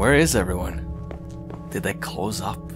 Where is everyone? Did they close up?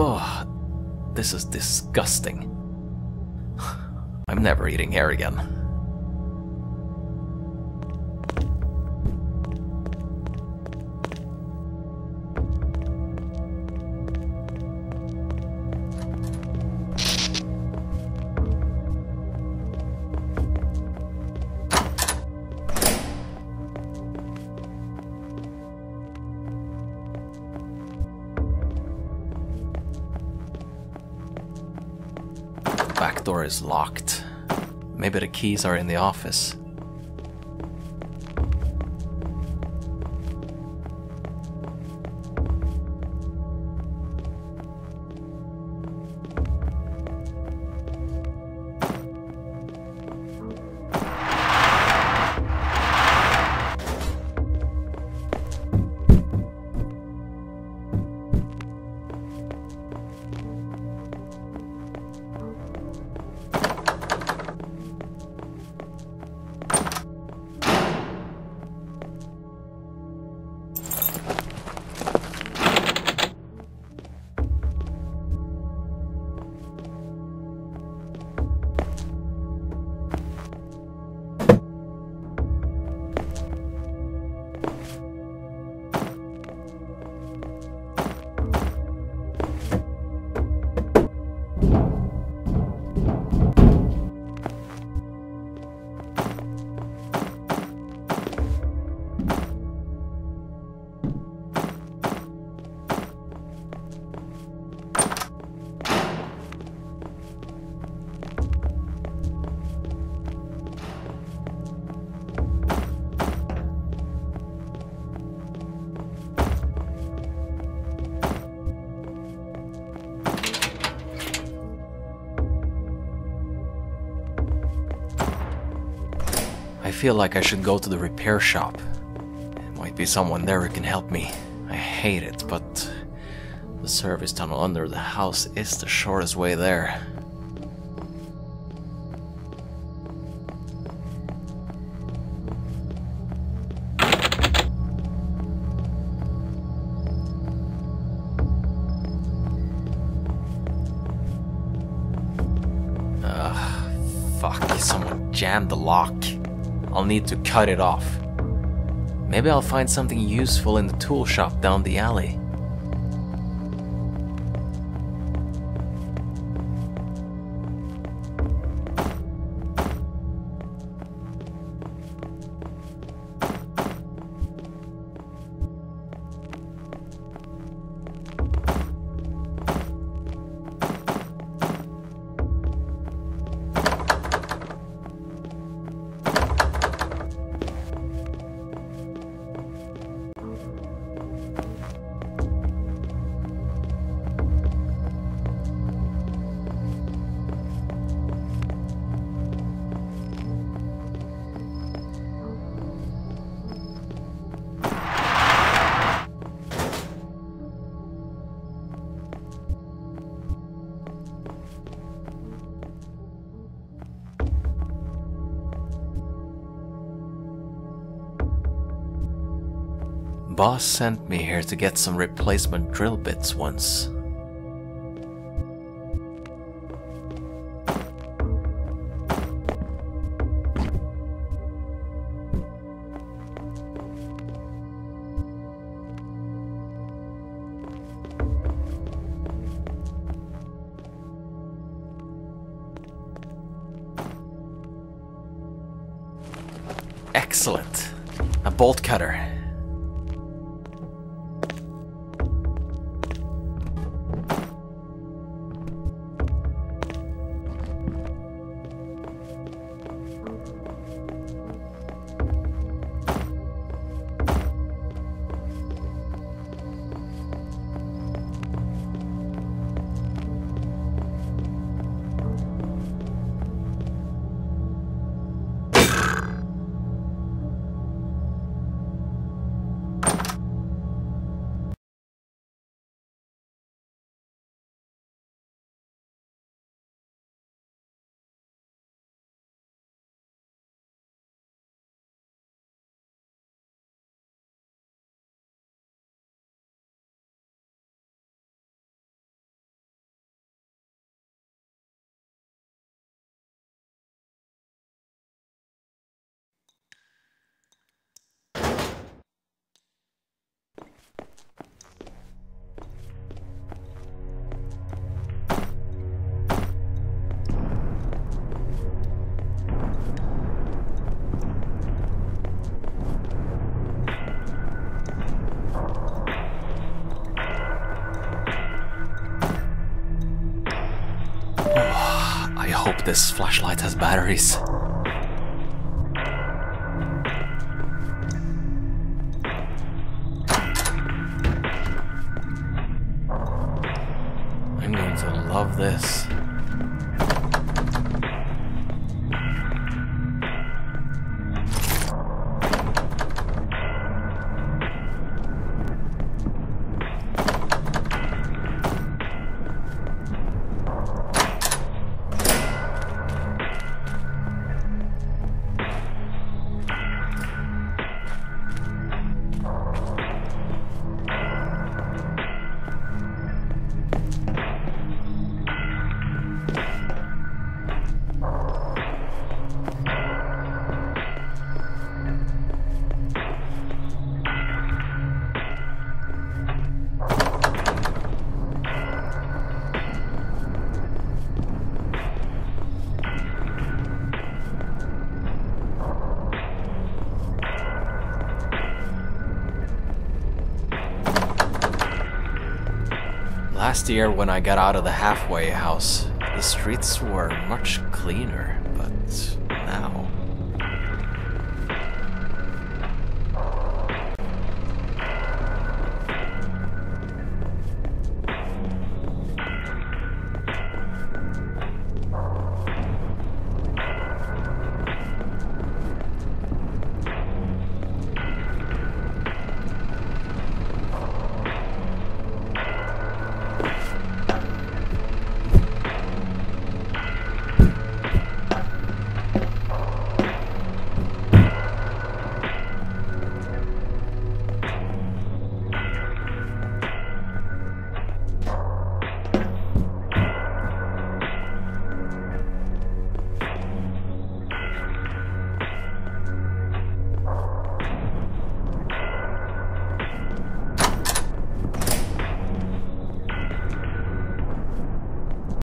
Oh, this is disgusting. I'm never eating here again. Door is locked. Maybe the keys are in the office. I feel like I should go to the repair shop. There might be someone there who can help me. I hate it, but the service tunnel under the house is the shortest way there. Ugh, fuck, someone jammed the lock. I'll need to cut it off. Maybe I'll find something useful in the tool shop down the alley. Boss sent me here to get some replacement drill bits once. Excellent. A bolt cutter. This flashlight has batteries. I'm going to love this. Last year, when I got out of the halfway house, the streets were much cleaner,